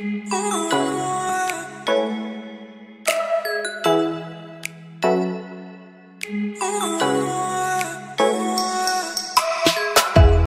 Oh.